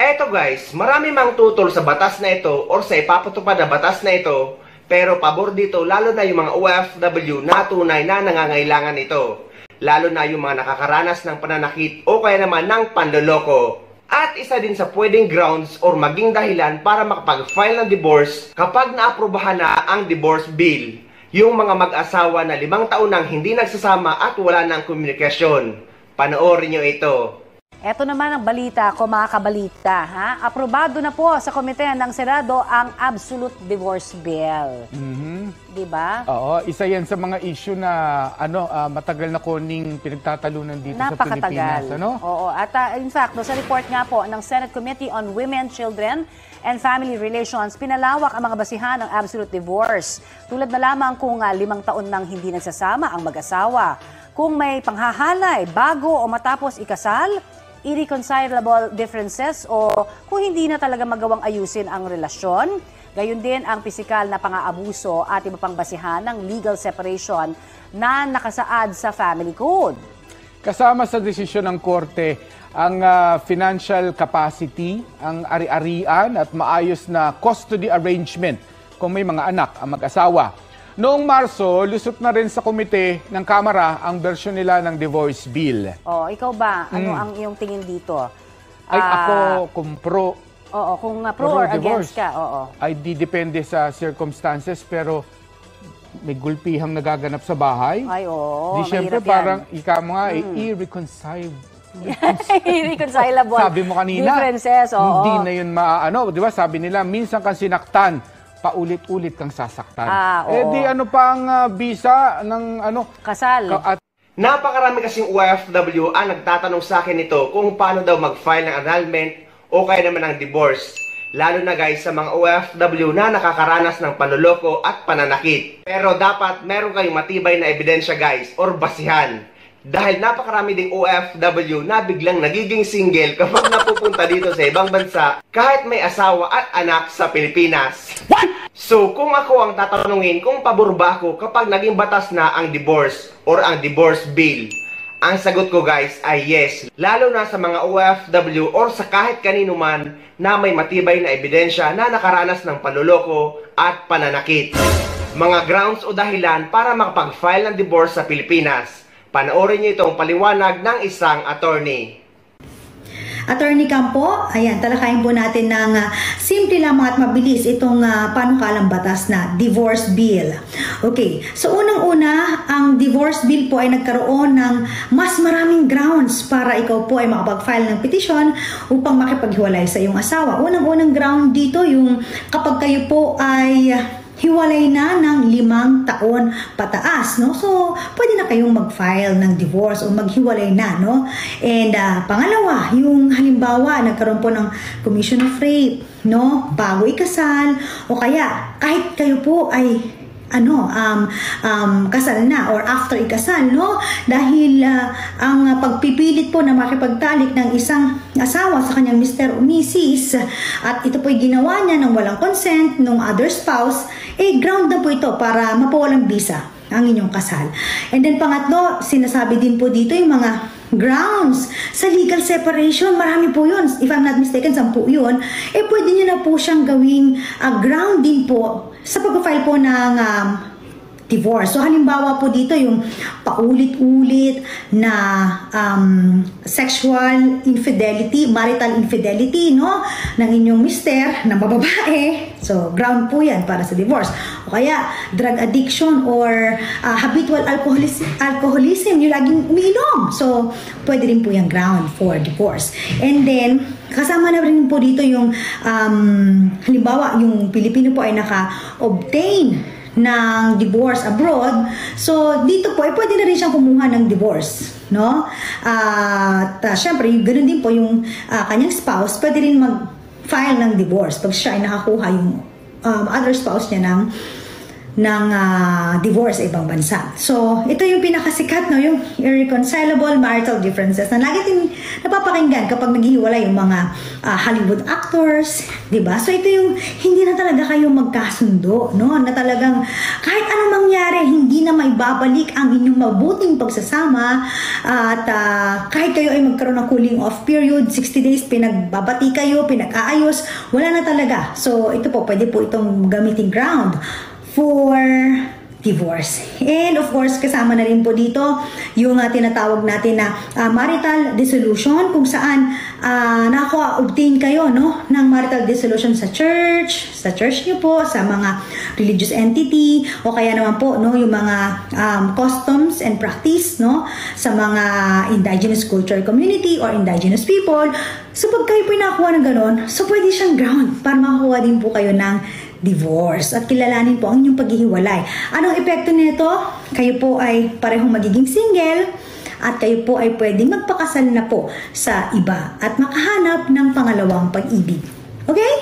Eto guys, marami mang tutol sa batas na ito or sa ipapatupad na batas na ito, pero pabor dito lalo na yung mga OFW na tunay na nangangailangan ito. Lalo na yung mga nakakaranas ng pananakit o kaya naman ng panloloko. At isa din sa pwedeng grounds or maging dahilan para makapag-file ng divorce kapag naaprubahan na ang divorce bill. Yung mga mag-asawa na limang taon nang hindi nagsasama at wala ng komunikasyon. Panoorin nyo ito. Ito naman ang balita ko mga kabalita. Ha? Aprobado na po sa komite ng Senado ang Absolute Divorce Bill. Mhm. Di ba? Oo, isa yan sa mga issue na ano ah, matagal na kuning pinagtatalunan dito sa Pilipinas. Napakatagal. Ano? Oo. At ah, in fact, no, sa report nga po ng Senate Committee on Women, Children, and Family Relations, pinalawak ang mga basihan ng absolute divorce. Tulad na lamang kung ah, limang taon nang hindi nagsasama ang mag-asawa. Kung may panghahalay bago o matapos ikasal, irreconcilable differences o kung hindi na talaga magawang ayusin ang relasyon. Gayon din ang pisikal na pang-aabuso at iba pang basihan ng legal separation na nakasaad sa family code. Kasama sa desisyon ng korte ang ah, financial capacity, ang ari-arian at maayos na custody arrangement kung may mga anak ang mag-asawa. Noong Marso, lusot na rin sa komite ng Kamara ang versyon nila ng divorce bill. Oh, ikaw ba? Ano ang iyong tingin dito? Hmm. Ay Ah, ako kung pro Oo, kung uh, pro or divorce. against ka, oo. ay di depende sa circumstances pero may gulpihang nagaganap sa bahay. Ay, oo. di syempre mahirap yan. Hmm. parang ika mo nga eh, irreconcilable. Irreconcilable Sabi mo kanina, differences, oo. hindi na yun maano, di ba? Sabi nila, minsan kang sinaktan, paulit-ulit kang sasaktan. Ah, eh di ano pa ang ah, bisa ng ano, Kasal. ka- at Napakarami kasing OFW ang nagtatanong sa akin nito kung paano daw mag-file ng annulment o kaya naman ng divorce. Lalo na guys sa mga OFW na nakakaranas ng panloloko at pananakit. Pero dapat meron kayong matibay na ebidensya guys or basihan. Dahil napakarami ding OFW na biglang nagiging single kapag napupunta dito sa ibang bansa kahit may asawa at anak sa Pilipinas. So, kung ako ang tatanungin kung pabor ba ako kapag naging batas na ang divorce or ang divorce bill, ang sagot ko guys ay yes. Lalo na sa mga OFW or sa kahit kanino man na may matibay na ebidensya na nakaranas ng panloloko at pananakit. Mga grounds o dahilan para makapag-file ng divorce sa Pilipinas. Panoorin niyo itong paliwanag ng isang attorney. Attorney Campo, ayan, talakayin po natin ng ah, simple lamang at mabilis itong uh, panukalang batas na divorce bill. Okay, so unang-una, ang divorce bill po ay nagkaroon ng mas maraming grounds para ikaw po ay makapag-file ng petition upang makipaghiwalay sa iyong asawa. Unang-unang ground dito yung kapag kayo po ay hiwalay na ng limang taon pataas, no? So, pwede na kayong mag-file ng divorce o maghiwalay na, no? And ah, pangalawa, yung halimbawa, nagkaroon po ng commission of rape, no? Bago ikasal, o kaya kahit kayo po ay ano, um, um, kasal na or after ikasal, no? Dahil ah, ang pagpipilit po na makipagtalik ng isang asawa sa kanyang Mr. o Mrs. at ito po'y ginawa niya ng walang consent ng other spouse, eh ground na po ito para mapawalang bisa ang inyong kasal. And then pangatlo, sinasabi din po dito yung mga grounds sa legal separation. Marami po yun. If I'm not mistaken, sampu yun. Eh pwede nyo na po siyang gawing ah, ground din po sa pag-file po ng um, divorce. So halimbawa po dito yung paulit-ulit na um, sexual infidelity, marital infidelity, no? ng inyong mister na bababae. So ground po yan para sa divorce. O kaya drug addiction or uh, habitual alcoholism, alcoholism, yung laging umiinom. So pwede rin po yung ground for divorce. And then, kasama na rin po dito yung um, halimbawa, yung Pilipino po ay naka-obtain ng divorce abroad. So, dito po, eh, pwede na rin siyang kumuha ng divorce. No? At uh, syempre, ganun din po yung ah, kanyang spouse, pwede rin mag-file ng divorce pag siya ay nakakuha yung um, other spouse niya ng ng ah, divorce sa ibang bansa. So, ito yung pinakasikat, no? Yung irreconcilable marital differences na lagi din napapakinggan kapag naghihiwalay yung mga ah, Hollywood actors, di ba? So, ito yung hindi na kayo magkasundo, no? Na talagang kahit anong mangyari, hindi na may babalik ang inyong mabuting pagsasama at ah, kahit kayo ay magkaroon ng cooling off period, 60 days, pinagbabati kayo, pinag-aayos, wala na talaga. So, ito po, pwede po itong gamitin ground for divorce. And of course, kasama na rin po dito yung uh, tinatawag natin na ah, marital dissolution kung saan uh, nako-obtain kayo no, ng marital dissolution sa church, sa church niyo po, sa mga religious entity, o kaya naman po no, yung mga um, customs and practice no, sa mga indigenous culture community or indigenous people. So pag kayo po nakuha ng ganon, so pwede siyang ground para makakuha din po kayo ng divorce at kilalanin po ang inyong paghihiwalay. Anong epekto nito? Kayo po ay parehong magiging single at kayo po ay pwedeng magpakasal na po sa iba at makahanap ng pangalawang pag-ibig. Okay?